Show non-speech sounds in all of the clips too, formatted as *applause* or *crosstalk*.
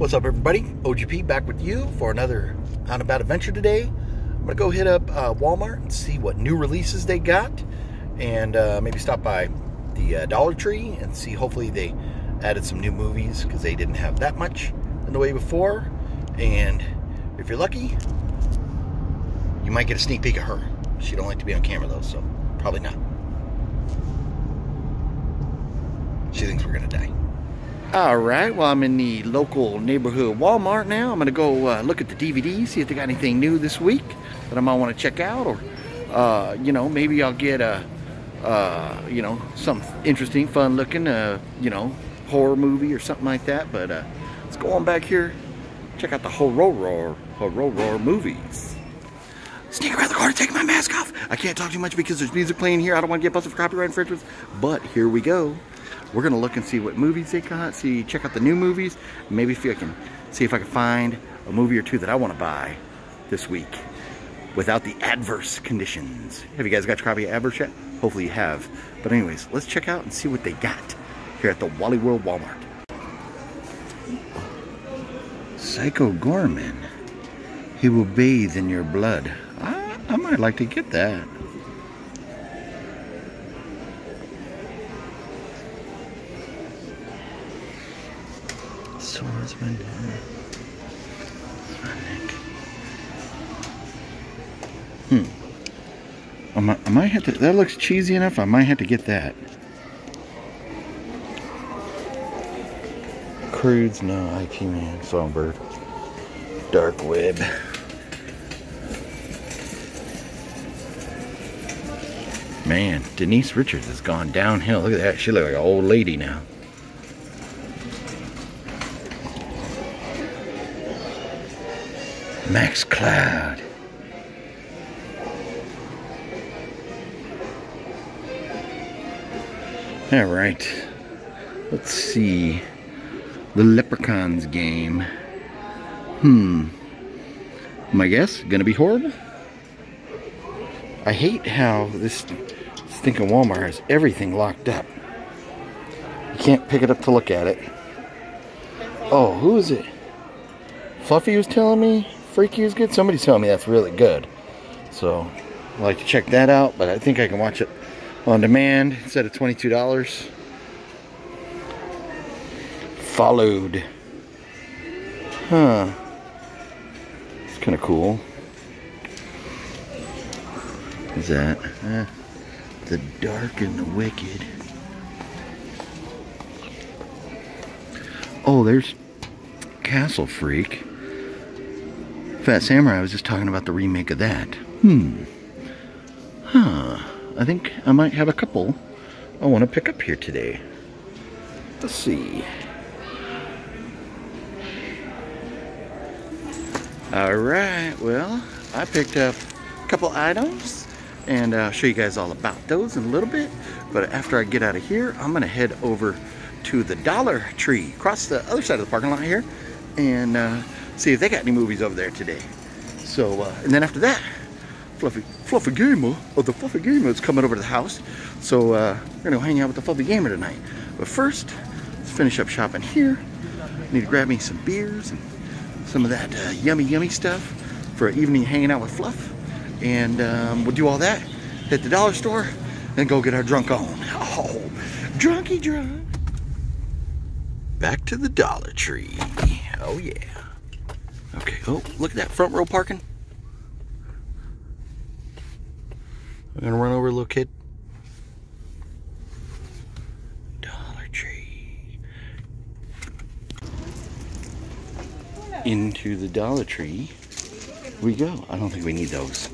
What's up, everybody? OGP back with you for another On About adventure today. I'm gonna go hit up uh, Walmart and see what new releases they got, and uh, maybe stop by the uh, Dollar Tree and see. Hopefully, they added some new movies because they didn't have that much in the way before. And if you're lucky, you might get a sneak peek of her. She don't like to be on camera though, so probably not. She thinks we're gonna die. All right, well, I'm in the local neighborhood Walmart now. I'm gonna go uh, look at the DVD, see if they got anything new this week that I might want to check out, or uh, you know, maybe I'll get a, uh, you know, some interesting, fun-looking, uh, you know, horror movie or something like that. But uh, let's go on back here, check out the horror, horror movies. Sneak around the corner, take my mask off. I can't talk too much because there's music playing here. I don't want to get busted for copyright infringements, but here we go we're gonna look and see what movies they got, see, check out the new movies, maybe if I can see if I can find a movie or two that I wanna buy this week without the adverse conditions. Have you guys got your copy of Adverse yet? Hopefully you have. But anyways, let's check out and see what they got here at the Wally World Walmart. Psycho Goreman. He will bathe in your blood. I, I might like to get that. Swordsman. Hmm. I might, I might have to, that looks cheesy enough, I might have to get that. Croods, no, IP Man, Songbird. Dark Web. Man, Denise Richards has gone downhill. Look at that. She looks like an old lady now. Max Cloud. All right. Let's see. The Leprechauns game. Hmm. My guess? Gonna be horrible? I hate how this stinking Walmart has everything locked up. You can't pick it up to look at it. Oh, who is it? Fluffy was telling me Freaky is good. Somebody's telling me that's really good. So I'd like to check that out, but I think I can watch it on demand instead of $22. Followed. Huh. It's kind of cool. Is that? Eh. The Dark and the Wicked. Oh, there's Castle Freak. Phat Samurai was just talking about the remake of that. Hmm. Huh. I think I might have a couple I want to pick up here today. Let's see. Alright, well, I picked up a couple items and I'll show you guys all about those in a little bit. But after I get out of here, I'm going to head over to the Dollar Tree across the other side of the parking lot here and uh, see if they got any movies over there today. So, uh, and then after that, Fluffy, Fluffy Gamer, or the Fluffy Gamer is coming over to the house. So, uh, we're gonna go hang out with the Fluffy Gamer tonight. But first, let's finish up shopping here. Need to grab me some beers and some of that uh, yummy, yummy stuff for an evening hanging out with Fluff. And um, we'll do all that, hit the dollar store, and go get our drunk on. *laughs* Oh, drunky drunk. Back to the Dollar Tree. Oh yeah. Okay, oh, look at that front row parking. I'm gonna run over a little kid. Dollar Tree. Into the Dollar Tree we go. I don't think we need those.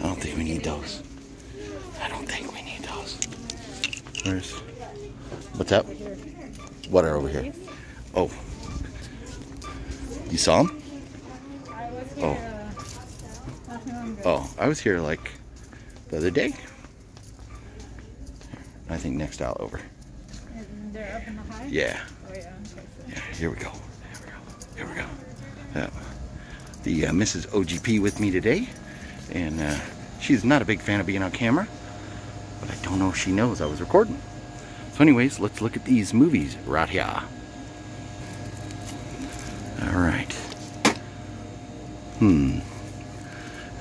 I don't think we need those. I don't think we need those. Where's, what's up? What are over here? Oh. You saw him? Oh. Oh, I was here like the other day. I think next aisle over. Yeah. Oh, yeah. yeah. Here we go. Here we go. Here we go. Yeah. The uh, Mrs. OGP with me today, and uh, she's not a big fan of being on camera, but I don't know if she knows I was recording. So anyways, let's look at these movies right here. Hmm.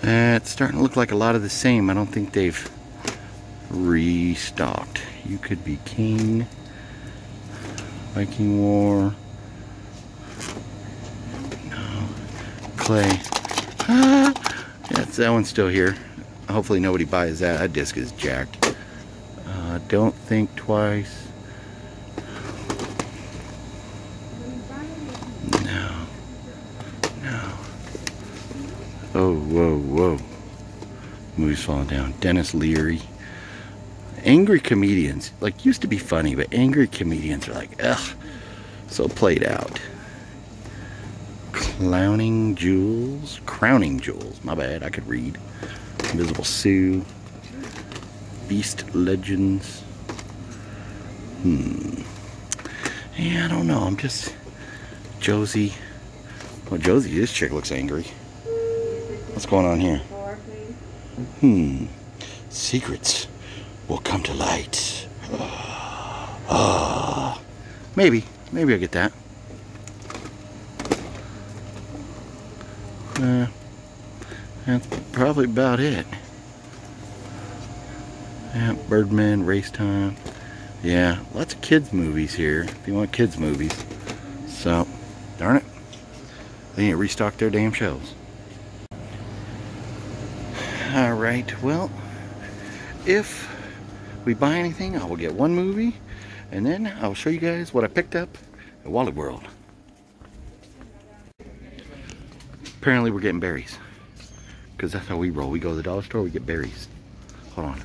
Uh, it's starting to look like a lot of the same. I don't think they've restocked. You could be king. Viking War. No. Clay. *laughs* Ah, yeah, that one's still here. Hopefully nobody buys that. That disc is jacked. Uh, don't think twice. No. No. Oh, whoa, whoa. Movie's falling down. Denis Leary. Angry comedians, like, used to be funny, but angry comedians are like, ugh, so played out. Clowning Jewels. Crowning Jewels. My bad, I could read. Invisible Sue. Beast Legends. Hmm. Yeah, I don't know. I'm just... Josie. Well, Josie, this chick looks angry. What's going on here? Hmm. Secrets will come to light. Ah. Maybe. Maybe I'll get that. Uh, that's probably about it. Yeah, Birdman, Race Time. Yeah, lots of kids movies here, if you want kids movies. So, darn it. They need to restock their damn shelves. Alright, well, if we buy anything, I will get one movie, and then I'll show you guys what I picked up at Wally World. Apparently we're getting berries. Because that's how we roll. We go to the dollar store, we get berries. Hold on.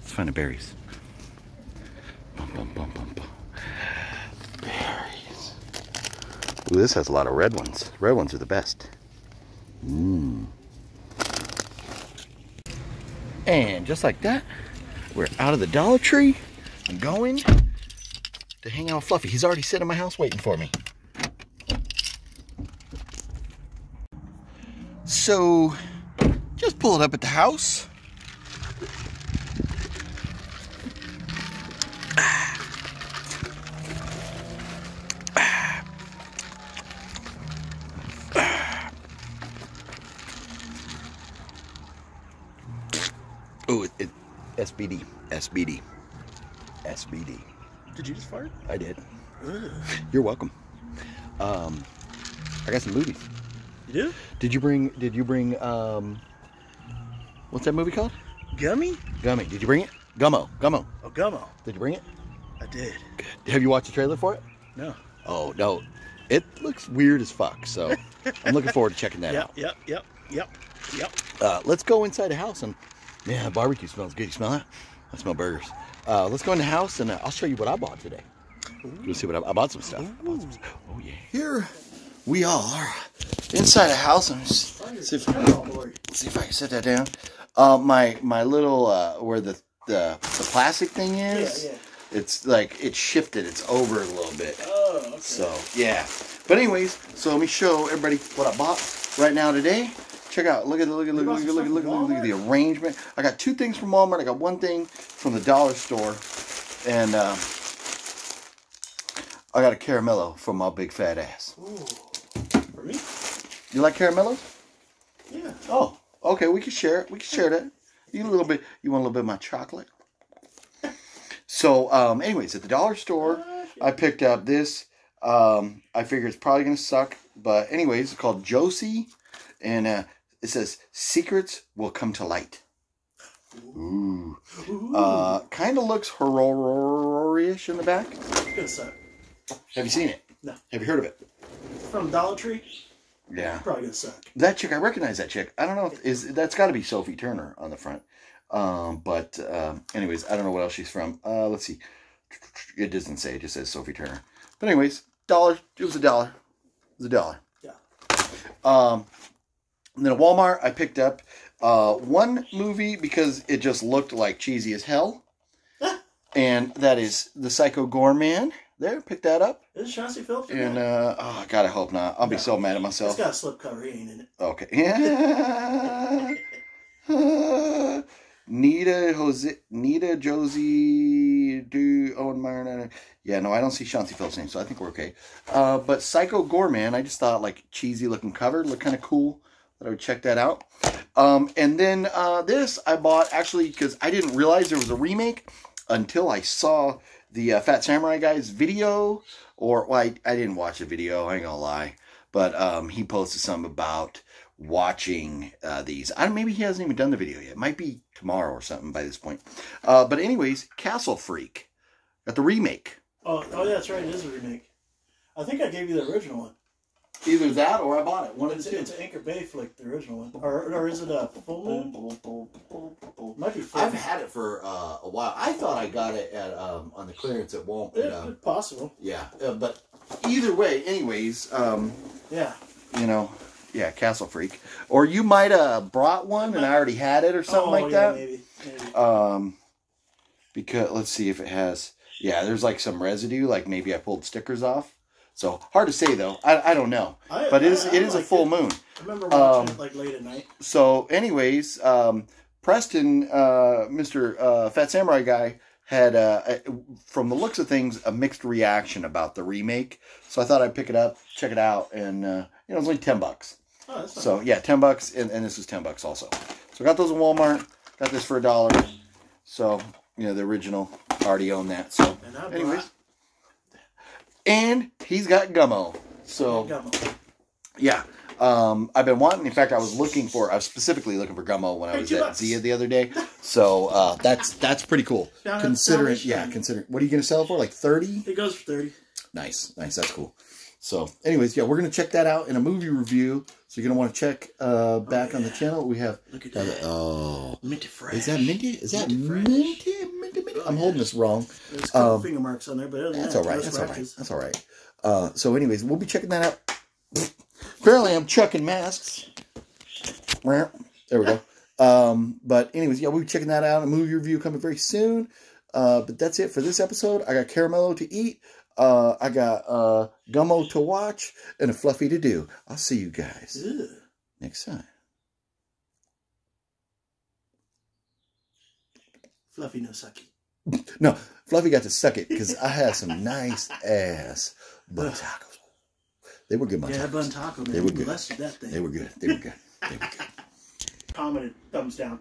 Let's find the berries. Bum, bum, bum. Berries. Ooh, this has a lot of red ones. Red ones are the best. Mmm. And just like that, we're out of the Dollar Tree. I'm going to hang out with Fluffy. He's already sitting in my house waiting for me. So, just pulled up at the house. SBD, SBD, SBD. Did you just fart? I did. You're welcome. Um, I got some movies. You do? Did you bring? Did you bring? Um, what's that movie called? Gummy? Gummy. Did you bring it? Gummo. Gummo. Oh, Gummo. Did you bring it? I did. Have you watched the trailer for it? No. Oh no, it looks weird as fuck. So I'm looking forward to checking that *laughs* Yep, out. yep, yep, yep, yep. Uh, let's go inside the house and yeah, barbecue smells good. You smell that? I smell burgers. Uh, let's go in the house and uh, I'll show you what I bought today. You'll see what I, I bought some stuff. I bought some stuff. Oh yeah. Here we all are inside a house. And see if, boy. see if I can set that down. Uh, my my little uh, where the, the the plastic thing is. Yeah, yeah. It's like it's shifted. It's over a little bit. Oh, okay. So yeah. But anyways, so let me show everybody what I bought right now today. Check out. Look at the look at look at look at look at look at, look at the arrangement. I got two things from Walmart. I got one thing from the dollar store, and um, I got a caramello for my big fat ass. Ooh. For me? You like caramellos? Yeah. Oh, okay. We can share it. We can share that. You a little bit. You want a little bit of my chocolate? So, um, anyways, at the dollar store, I picked up this. Um, I figure it's probably gonna suck, but anyways, it's called Josie, and uh, it says secrets will come to light. Ooh, Ooh. uh, kind of looks horror-ish in the back. gonna suck. Have you seen it? No. Have you heard of it? From Dollar Tree? Yeah. Probably gonna suck. That chick, I recognize that chick. I don't know if is that's got to be Sophie Turner on the front. Um, but um, anyways, I don't know what else she's from. Uh, let's see. It doesn't say. It just says Sophie Turner. But anyways, dollar. It was a dollar. It was a dollar. Yeah. Um, and then at Walmart, I picked up uh, one movie because it just looked like cheesy as hell, *laughs* and that is the Psycho Goreman. There, pick that up. Is it Shawn C. Phillips? And uh, oh God, I hope not. I'll be so mad at it's myself. got a slip cover. He ain't in it. Okay. Yeah. *laughs* Nita Jose Nita Josie do Owen Meyer. no, no. Yeah, no, I don't see Shawn C. Phillips' name, so I think we're okay. Uh, but Psycho Goreman, I just thought like cheesy looking cover, looked kind of cool. That I would check that out. Um, and then uh, this I bought actually because I didn't realize there was a remake until I saw the uh, Phat Samurai guy's video. Or well, I, I didn't watch the video. I ain't gonna lie, but um, he posted something about watching uh, these. I maybe he hasn't even done the video yet. It might be tomorrow or something by this point. Uh, but anyways, Castle Freak got the remake. Oh, oh yeah, that's right. It is a remake. I think I gave you the original one. Either that or I bought it. One of the two. it's an Anchor Bay flick, the original one, or or is it a full moon? Might be full. I've had it for uh, a while. I thought I got it at um, on the clearance at Walmart. It- uh, possible. yeah, uh, but either way, anyways, um, Yeah. you know, yeah, Castle Freak. Or you might have brought one and I already had it or something oh, like yeah, that. Maybe. maybe. Um, because let's see if it has. Yeah, there's like some residue. Like maybe I pulled stickers off. So hard to say though. I, I don't know. I- But it is I- it is a full it. moon. I remember watching um, it like late at night. So, anyways, um, Preston, uh, Mr. Uh, Phat Samurai guy, had, uh, uh, from the looks of things, a mixed reaction about the remake. So I thought I'd pick it up, check it out, and uh, you know, it was only ten bucks. Oh, So yeah, ten bucks, and, and this is ten bucks also. So I got those at Walmart. Got this for a dollar. So you know, the original already owned that. So, And I brought anyways, and he's got Gummo. So Gummo. yeah. Um, I've been wanting. In fact, I was looking for. I was specifically looking for Gummo when I was at. Zia the other day. So uh, that's that's pretty cool. Down Considering, yeah, considering. What are you going to sell it for? Like thirty? It goes for thirty. Nice, nice. That's cool. So, anyways, yeah, we're gonna check that out in a movie review. So you're gonna want to check uh, back on the channel. We have. Look at that. Oh, Minty fresh. is that minty? Is that Minty minty? I'm holding this wrong. There's a couple Um, finger marks on there, but That's all right. That's all right. That's all right. Uh, so, anyways, we'll be checking that out. Apparently, I'm chucking masks. There we go. Um, but anyways, yeah, we'll be checking that out. A movie review coming very soon. Uh, but that's it for this episode. I got caramello to eat. Uh, I got uh, gummo to watch and a fluffy to do. I'll see you guys Ugh. next time. Fluffy no sucky. *laughs* No, Fluffy got to suck it because I had some nice ass bun tacos. They were good bun Yeah, tacos. bun taco, man. They were good. molested that thing. They were good. They were good. They were good. Commented thumbs down.